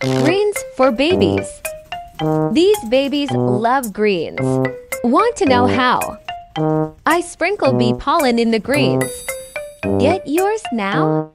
Greens for babies. These babies love greens. Want to know how? I sprinkle bee pollen in the greens. Get yours now?